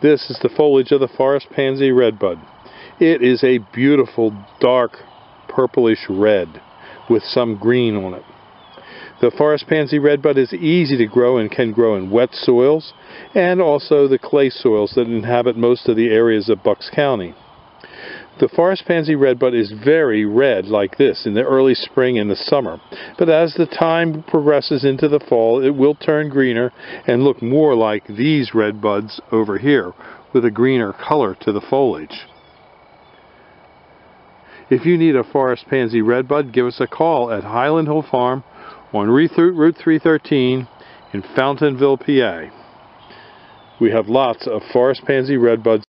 This is the foliage of the forest pansy redbud. It is a beautiful dark purplish red with some green on it. The forest pansy redbud is easy to grow and can grow in wet soils and also the clay soils that inhabit most of the areas of Bucks County. The forest pansy redbud is very red like this in the early spring and the summer, but as the time progresses into the fall it will turn greener and look more like these red buds over here with a greener color to the foliage. If you need a forest pansy redbud, give us a call at Highland Hill Farm on Route 313 in Fountainville, PA. We have lots of forest pansy redbuds